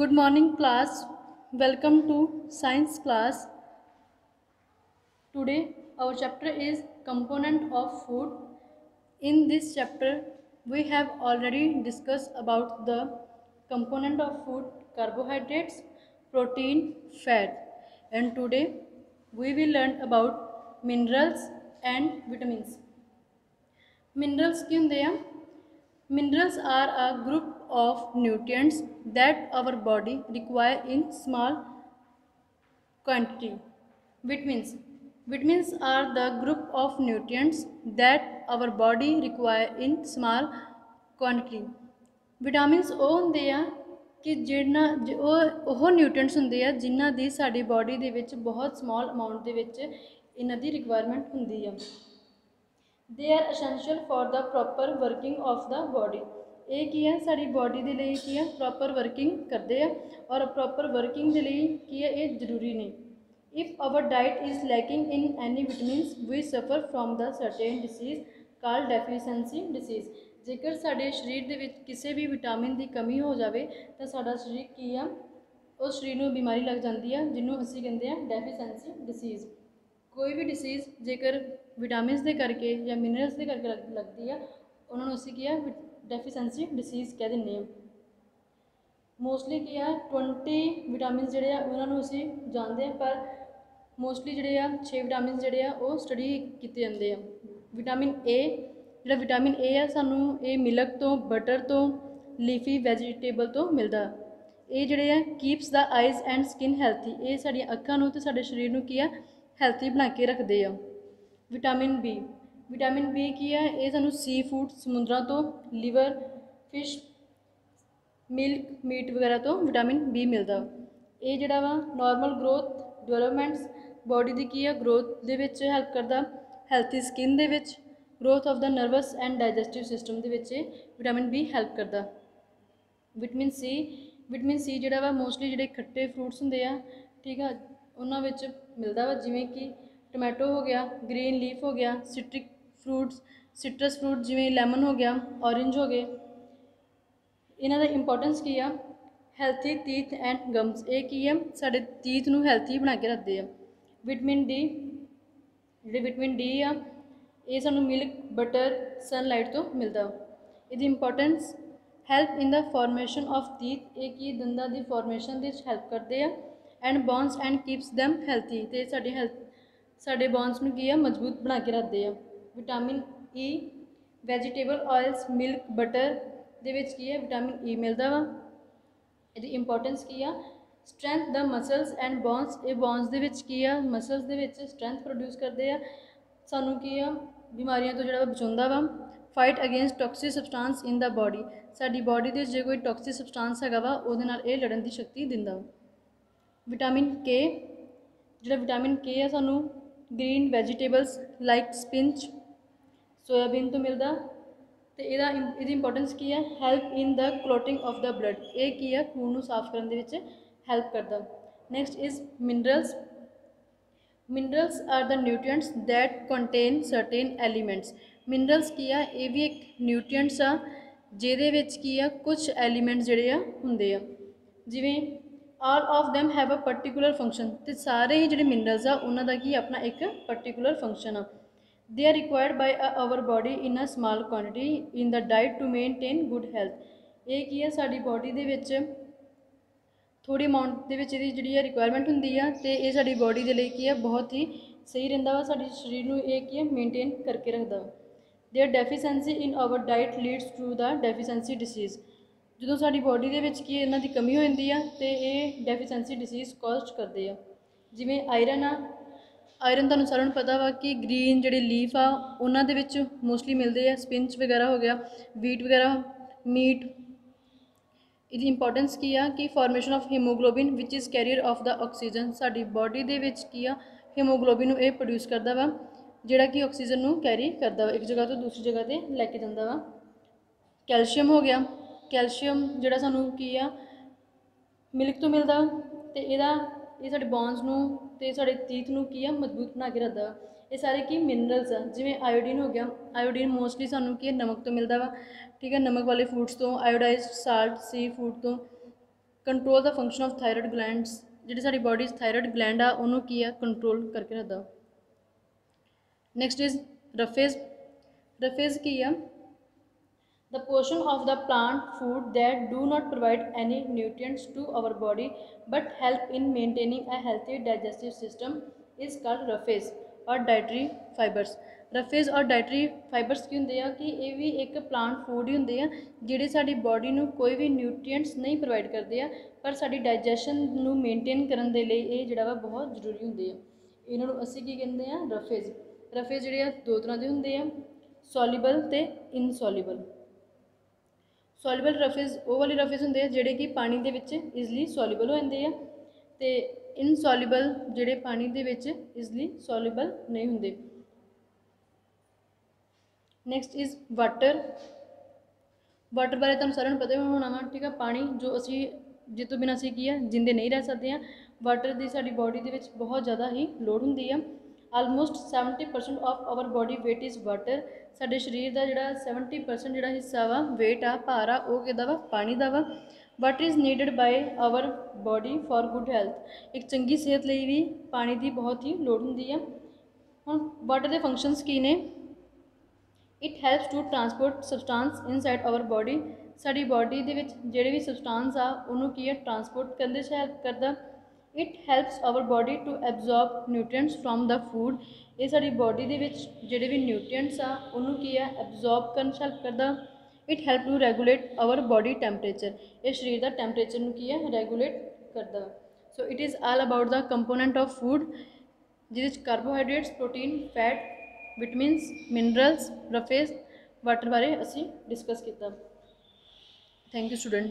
good morning class. Welcome to science class. Today our chapter is component of food. In this chapter we have already discussed about the component of food carbohydrates protein fat. And today we will learn about minerals and vitamins. Minerals kyun they? minerals are a group of nutrients that our body require in small quantity. Vitamins. Vitamins are the group of nutrients that our body require in small quantity. Vitamins own their ਆ ਕਿ ਜਿਹੜਾ ਉਹ ਉਹ nutrients ਹੁੰਦੇ ਆ ਜਿਨ੍ਹਾਂ ਦੀ ਸਾਡੀ body ਦੇ ਵਿੱਚ ਬਹੁਤ ਸਮਾਲ ਅਮਾਉਂਟ ਦੇ ਵਿੱਚ ਇਹਨਾਂ ਦੀ ਰਿਕੁਆਇਰਮੈਂਟ ਹੁੰਦੀ ਆ they are essential for the proper ਇਹ ਕੀ ਹੈ ਸਾਡੀ ਬਾਡੀ ਦੇ ਲਈ ਕੀ ਹੈ ਪ੍ਰੋਪਰ ਵਰਕਿੰਗ ਕਰਦੇ ਆ। ਔਰ ਪ੍ਰੋਪਰ ਵਰਕਿੰਗ ਦੇ ਲਈ ਕੀ ਹੈ ਇਹ ਜ਼ਰੂਰੀ ਨੇ if our diet is lacking in any vitamins we suffer from the certain disease call deficiency disease ਜੇਕਰ ਸਾਡੇ ਸਰੀਰ ਦੇ ਵਿੱਚ ਕਿਸੇ ਵੀ ਵਿਟਾਮਿਨ ਦੀ ਕਮੀ ਹੋ ਜਾਵੇ, ਤਾਂ ਸਾਡਾ ਸਰੀਰ ਕੀ ਆ? ਉਸ ਸਰੀਰ ਨੂੰ ਬਿਮਾਰੀ ਲੱਗ ਜਾਂਦੀ ਆ, ਜਿਹਨੂੰ ਅਸੀਂ ਕਹਿੰਦੇ ਆ ਡੈਫੀਸੈਂਸੀ ਡਿਸੀਜ਼ ਕੋਈ ਵੀ ਡਿਸੀਜ਼ ਜੇਕਰ ਵਿਟਾਮਿਨਸ ਦੇ ਕਰਕੇ ਜਾਂ ਮਿਨਰਲਸ ਦੇ ਕਰਕੇ ਲੱਗ- ਲੱਗਦੀ ਆ, ਉਹਨਾਂ ਨੂੰ ਅਸੀਂ ਕੀ ਆ? ਡੈਫੀਸੈਂਸੀ ਡਿਸੀਜ਼ ਕਹਿ ਦਿੰਦੇ ਆ ਮੋਸਟਲੀ ਕੀ ਆ 20 ਵਿਟਾਮਿਨਸ ਜਿਹੜੇ ਆ, ਉਹਨਾਂ ਨੂੰ ਅਸੀਂ ਜਾਣਦੇ ਆ ਪਰ ਮੋਸਟਲੀ ਜਿਹੜੇ ਆ 6 ਵਿਟਾਮਿਨਸ ਜਿਹੜੇ ਆ, ਉਹ ਸਟੱਡੀ ਕੀਤੇ ਜਾਂਦੇ ਆ। ਵਿਟਾਮਿਨ ਏ ਜਿਹੜਾ ਵਿਟਾਮਿਨ ਏ ਆ, ਸਾਨੂੰ ਇਹ ਮਿਲਕ ਤੋਂ ਬਟਰ ਤੋਂ ਲੀਫੀ ਵੈਜੀਟੇਬਲ ਤੋਂ ਮਿਲਦਾ। ਇਹ ਜਿਹੜੇ ਆ keeps the eyes and skin healthy ਇਹ ਸਾਡੀਆਂ ਅੱਖਾਂ ਨੂੰ ਤੇ ਸਾਡੇ ਸਰੀਰ ਨੂੰ ਕੀ ਆ ਹੈਲਥੀ ਬਣਾ ਕੇ ਰੱਖਦੇ ਆ। ਵਿਟਾਮਿਨ ਬੀ ਵਿਟਾਮਿਨ ਬੀ ਕੀ ਆ ਇਹ ਸਾਨੂੰ ਸੀ ਫੂਡ ਸਮੁੰਦਰਾਂ ਤੋਂ ਲਿਵਰ ਫਿਸ਼ ਮਿਲਕ ਮੀਟ ਵਗੈਰਾ ਤੋਂ ਵਿਟਾਮਿਨ ਬੀ ਮਿਲਦਾ। ਇਹ ਜਿਹੜਾ ਵਾ ਨਾਰਮਲ ਗਰੋਥ ਡਿਵੈਲਪਮੈਂਟਸ ਬਾਡੀ ਦੀ ਕੀ ਆ ਗਰੋਥ ਦੇ ਵਿੱਚ ਹੈਲਪ ਕਰਦਾ। ਹੈਲਥੀ ਸਕਿਨ ਦੇ ਵਿੱਚ growth of the nervous and digestive system ਦੇ ਵਿੱਚ ਇਹ ਵਿਟਾਮਿਨ ਬੀ ਹੈਲਪ ਕਰਦਾ। ਵਿਟਾਮਿਨ ਸੀ ਵਿਟਾਮਿਨ ਸੀ ਜਿਹੜਾ ਵਾ ਮੋਸਟਲੀ ਜਿਹੜੇ ਖੱਟੇ ਫਰੂਟਸ ਹੁੰਦੇ ਆ, ਠੀਕ ਆ, ਉਹਨਾਂ ਵਿੱਚ ਮਿਲਦਾ ਵਾ ਜਿਵੇਂ ਕਿ ਟੋਮੈਟੋ ਹੋ ਗਿਆ ਗ੍ਰੀਨ ਲੀਫ ਹੋ ਗਿਆ ਸਿਟ੍ਰਿਕ ਫਰੂਟਸ ਸਿਟਰਸ ਫਰੂਟ ਜਿਵੇਂ ਲੈਮਨ ਹੋ ਗਿਆ ਔਰੇਂਜ ਹੋ ਗਏ। ਇਹਨਾਂ ਦਾ ਇੰਪੋਰਟੈਂਸ ਕੀ ਆ? ਹੈਲਥੀ ਟੀਥ ਐਂਡ ਗਮਸ ਇਹ ਕੀ ਆ? ਸਾਡੇ ਟੀਥ ਨੂੰ ਹੈਲਥੀ ਬਣਾ ਕੇ ਰੱਖਦੇ ਆ। ਵਿਟਾਮਿਨ ਡੀ ਜਿਹੜੇ ਵਿਟਾਮਿਨ ਡੀ ਆ, ਇਹ ਸਾਨੂੰ ਮਿਲਕ ਬਟਰ ਸਨਲਾਈਟ ਤੋਂ ਮਿਲਦਾ। ਇਹਦੀ importance help in the formation of teeth ਇਹ ਕੀ ਦੰਦਾਂ ਦੀ ਫਾਰਮੇਸ਼ਨ ਦੇ ਵਿੱਚ ਹੈਲਪ ਕਰਦੇ ਆ। And bones and keeps them healthy ਤੇ ਸਾਡੇ ਹੈਲਥ ਸਾਡੇ ਬੋਨਸ ਨੂੰ ਕੀ ਆ? ਮਜ਼ਬੂਤ ਬਣਾ ਕੇ ਰੱਖਦੇ ਆ। Vitamin E vegetable oils milk butter ਦੇ ਵਿੱਚ ਕੀ ਹੈ? ਵਿਟਾਮਿਨ ਈ ਮਿਲਦਾ ਵਾ। ਇਹਦੀ ਇੰਪੋਰਟੈਂਸ ਕੀ ਆ? Strength the muscles and bones ਇਹ ਬੋਨਸ ਦੇ ਵਿੱਚ ਕੀ ਆ? ਮਸਲਸ ਦੇ ਵਿੱਚ ਸਟਰੈਂਥ ਪ੍ਰੋਡਿਊਸ ਕਰਦੇ ਆ। ਸਾਨੂੰ ਕੀ ਆ? ਬਿਮਾਰੀਆਂ ਤੋਂ ਜਿਹੜਾ ਵਾ ਬਚਾਉਂਦਾ ਵਾ। Fight against toxic substance in the body ਸਾਡੀ ਬਾਡੀ ਦੇ ਜੇ ਕੋਈ ਟੌਕਸਿਕ ਸਬਸਟੈਂਸ ਹੈਗਾ ਵਾ, ਉਹਦੇ ਨਾਲ ਇਹ ਲੜਨ ਦੀ ਸ਼ਕਤੀ ਦਿੰਦਾ ਵਾ। ਵਿਟਾਮਿਨ ਕੇ ਜਿਹੜਾ ਵਿਟਾਮਿਨ ਕੇ ਆ ਸਾਨੂੰ green vegetables like spinach, soybean ਤੋਂ ਮਿਲਦਾ। ਤੇ ਇਹਦਾ ਇਮ- ਇਹਦੀ ਇੰਪੋਰਟੈਂਸ ਕੀ ਹੈ? Help in the clotting of the blood ਇਹ ਕੀ ਹੈ? ਖੂਨ ਨੂੰ ਸਾਫ਼ ਕਰਨ ਦੇ ਵਿੱਚ ਹੈਲਪ ਕਰਦਾ। Next is minerals minerals are the nutrients that contain certain elements minerals ਕੀ ਆ? ਇਹ ਵੀ ਇੱਕ ਨਿਊਟ੍ਰੀਐਂਟਸ ਆ, ਜਿਹਦੇ ਵਿੱਚ ਕੀ ਆ? ਕੁਝ ਐਲੀਮੈਂਟਸ ਜਿਹੜੇ ਆ, ਹੁੰਦੇ ਆ। ਜਿਵੇਂ all of them have a particular function ਤੇ ਸਾਰੇ ਹੀ ਜਿਹੜੇ ਮਿਨਰਲਸ ਆ ਉਹਨਾਂ ਦਾ ਕੀ ਆਪਣਾ ਇੱਕ particular function ਆ they are required by our body in a small quantity in the diet to maintain good health ਇਹ ਕੀ ਹੈ ਸਾਡੀ ਬਾਡੀ ਦੇ ਵਿੱਚ ਥੋੜੀ ਅਮਾਉਂਟ ਦੇ ਵਿੱਚ ਇਹਦੀ ਜਿਹੜੀ ਹੈ ਰਿਕੁਆਇਰਮੈਂਟ ਹੁੰਦੀ ਆ ਤੇ ਇਹ ਸਾਡੀ ਬਾਡੀ ਦੇ ਲਈ ਕੀ ਹੈ ਬਹੁਤ ਹੀ ਸਹੀ ਰਹਿੰਦਾ ਵਾ ਸਾਡੇ ਸਰੀਰ ਨੂੰ ਇਹ ਕੀ ਹੈ ਮੇਨਟੇਨ ਕਰਕੇ ਰੱਖਦਾ their deficiency in our diet leads to the deficiency disease ਜਦੋਂ ਸਾਡੀ ਬਾਡੀ ਦੇ ਵਿੱਚ ਕੀ ਇਹਨਾਂ ਦੀ ਕਮੀ ਹੋ ਜਾਂਦੀ ਆ ਤੇ ਇਹ ਡੈਫੀਸ਼ੈਂਸੀ ਡਿਸੀਜ਼ ਕਾਜ਼ ਕਰਦੇ ਆ। ਜਿਵੇਂ ਆਇਰਨ ਆ ਆਇਰਨ ਤੁਹਾਨੂੰ ਸਾਰਿਆਂ ਨੂੰ ਪਤਾ ਵਾ ਕਿ ਗ੍ਰੀਨ ਜਿਹੜੇ ਲੀਫ ਆ, ਉਹਨਾਂ ਦੇ ਵਿੱਚ ਮੋਸਟਲੀ ਮਿਲਦੇ ਆ ਸਪਿੰਚ ਵਗੈਰਾ ਹੋ ਗਿਆ ਵੀਟ ਵਗੈਰਾ ਮੀਟ ਇਹਦੀ ਇੰਪੋਰਟੈਂਸ ਕੀ ਆ ਕਿ formation of haemoglobin which is carrier of the oxygen ਸਾਡੀ ਬਾਡੀ ਦੇ ਵਿੱਚ ਕੀ ਆ ਹੀਮੋਗਲੋਬਿਨ ਨੂੰ ਇਹ ਪ੍ਰੋਡਿਊਸ ਕਰਦਾ ਵਾ, ਜਿਹੜਾ ਕਿ ਆਕਸੀਜਨ ਨੂੰ ਕੈਰੀ ਕਰਦਾ ਵਾ, ਇੱਕ ਜਗ੍ਹਾ ਤੋਂ ਦੂਸਰੀ ਜਗ੍ਹਾ ਤੇ ਲੈ ਕੇ ਜਾਂਦਾ ਵਾ। ਕੈਲਸ਼ੀਅਮ ਹੋ ਗਿਆ ਕੈਲਸ਼ੀਅਮ ਜਿਹੜਾ ਸਾਨੂੰ ਕੀ ਆ, ਮਿਲਕ ਤੋਂ ਮਿਲਦਾ ਤੇ ਇਹਦਾ, ਇਹ ਸਾਡੇ ਬੋਨਸ ਨੂੰ ਤੇ ਸਾਡੇ ਟੀਥ ਨੂੰ ਕੀ ਆ, ਮਜ਼ਬੂਤ ਬਣਾ ਕੇ ਰੱਖਦਾ। ਵਾ ਇਹ ਸਾਰੇ ਕੀ ਮਿਨਰਲਸ ਆ, ਜਿਵੇਂ ਆਇਓਡੀਨ ਹੋ ਗਿਆ। ਆਇਓਡੀਨ ਮੋਸਟਲੀ ਸਾਨੂੰ ਕੀ ਹੈ ਨਮਕ ਤੋਂ ਮਿਲਦਾ ਵਾ, ਠੀਕ ਹੈ ਨਮਕ ਵਾਲੇ ਫੂਡਸ ਤੋਂ ਆਇਓਡਾਈਜ਼ਡ ਸਾਲਟ ਸੀ ਫੂਡ ਤੋਂ control the function of thyroid glands ਜਿਹੜੀ ਸਾਡੀ ਬਾਡੀ 'ਚ ਥਾਇਰੋਇਡ ਗਲੈਂਡ ਆ, ਉਹਨੂੰ ਕੀ ਆ ਕੰਟਰੋਲ ਕਰਕੇ ਰੱਖਦਾ। ਨੈਕਸਟ ਇਜ਼ ਰਫੇਜ਼ ਰਫੇਜ਼ ਕੀ ਆ? The portion of the plant food that do not provide any nutrients to our body but help in maintaining a healthy digestive system is called roughage or dietary fibers. Roughage ਔਰ dietary fibres ਕੀ ਹੁੰਦੇ ਆ ਕਿ ਇਹ ਵੀ ਇੱਕ plant food ਹੀ ਹੁੰਦੇ ਆ ਜਿਹੜੇ ਸਾਡੀ ਬਾਡੀ ਨੂੰ ਕੋਈ ਵੀ ਨਿਊਟ੍ਰੀਐਂਟਸ ਨਹੀਂ ਪ੍ਰੋਵਾਈਡ ਕਰਦੇ ਆ ਪਰ ਸਾਡੀ ਡਾਈਜੈਸ਼ਨ ਨੂੰ ਮੇਨਟੇਨ ਕਰਨ ਦੇ ਲਈ ਇਹ ਜਿਹੜਾ ਵਾ ਬਹੁਤ ਜ਼ਰੂਰੀ ਹੁੰਦੇ ਆ। ਇਹਨਾਂ ਨੂੰ ਅਸੀਂ ਕੀ ਕਹਿੰਦੇ ਆ? ਰਫੇਜ਼ ਰਫੇਜ਼ ਜਿਹੜੇ ਆ ਦੋ ਤਰ੍ਹਾਂ ਦੇ ਹੁੰਦੇ ਆ। ਸੋਲਿਬਲ ਤੇ ਇਨਸੋਲਿਬਲ ਸੋਲਿਬਲ ਰਫਿਜ਼ ਉਹ ਵਾਲੇ ਰਫਿਜ਼ ਹੁੰਦੇ ਆ ਜਿਹੜੇ ਕਿ ਪਾਣੀ ਦੇ ਵਿੱਚ ਈਜ਼ਲੀ ਸੋਲਿਬਲ ਹੋ ਜਾਂਦੇ ਆ ਤੇ ਇਨਸੋਲਿਬਲ ਜਿਹੜੇ ਪਾਣੀ ਦੇ ਵਿੱਚ ਈਜ਼ਲੀ ਸੋਲਿਬਲ ਨਹੀਂ ਹੁੰਦੇ। ਨੈਕਸਟ ਇਜ਼ ਵਾਟਰ ਵਾਟਰ ਬਾਰੇ ਤੁਹਾਨੂੰ ਸਾਰਿਆਂ ਨੂੰ ਪਤਾ ਹੀ ਹੋਣਾ ਵਾ, ਠੀਕ ਆ? ਪਾਣੀ ਜੋ ਅਸੀਂ ਜਿਸ ਤੋਂ ਬਿਨਾਂ ਅਸੀਂ ਕੀ ਆ, ਜਿੰਦੇ ਨਹੀਂ ਰਹਿ ਸਕਦੇ ਆ ਵਾਟਰ ਦੀ ਸਾਡੀ ਬਾਡੀ ਦੇ ਵਿੱਚ ਬਹੁਤ ਜ਼ਿਆਦਾ ਹੀ ਲੋੜ ਹੁੰਦੀ ਆ। Almost 70% of our body weight is water ਸਾਡੇ ਸਰੀਰ ਦਾ ਜਿਹੜਾ 70% ਜਿਹੜਾ ਹਿੱਸਾ ਵਾ, weight ਆ, ਭਾਰ ਆ, ਉਹ ਕਿਹਦਾ ਵਾ? ਪਾਣੀ ਦਾ ਵਾ। Water is needed by our body for good health ਇੱਕ ਚੰਗੀ ਸਿਹਤ ਲਈ ਵੀ ਪਾਣੀ ਦੀ ਬਹੁਤ ਹੀ ਲੋੜ ਹੁੰਦੀ ਆ। ਹੁਣ ਵਾਟਰ ਦੇ ਫੰਕਸ਼ਨਸ ਕੀ ਨੇ? It helps to transport substance inside our body ਸਾਡੀ ਬਾਡੀ ਦੇ ਵਿੱਚ ਜਿਹੜੇ ਵੀ ਸਬਸਟੈਂਸ ਆ, ਉਹਨੂੰ ਕੀ ਹੈ ਟਰਾਂਸਪੋਰਟ ਕਰਨ ਦੇ ਹੈਲਪ ਕਰਦਾ। It helps our body to absorb nutrients from the food ਇਹ ਸਾਡੀ ਬਾਡੀ ਦੇ ਵਿੱਚ ਜਿਹੜੇ ਵੀ ਨਿਊਟ੍ਰੀਐਂਟਸ ਆ, ਉਹਨੂੰ ਕੀ ਹੈ ਐਬਜ਼ੌਰਬ ਕਰਨ 'ਚ ਹੈਲਪ ਕਰਦਾ। It help to regulate our body temperature ਇਹ ਸਰੀਰ ਦਾ ਟੈਂਪਰੇਚਰ ਨੂੰ ਕੀ ਹੈ ਰੈਗੂਲੇਟ ਕਰਦਾ। So it is all about the component of food ਜਿਹਦੇ ਵਿੱਚ carbohydrates protein fat vitamins minerals roughage water ਬਾਰੇ ਅਸੀਂ ਡਿਸਕਸ ਕੀਤਾ। Thank you student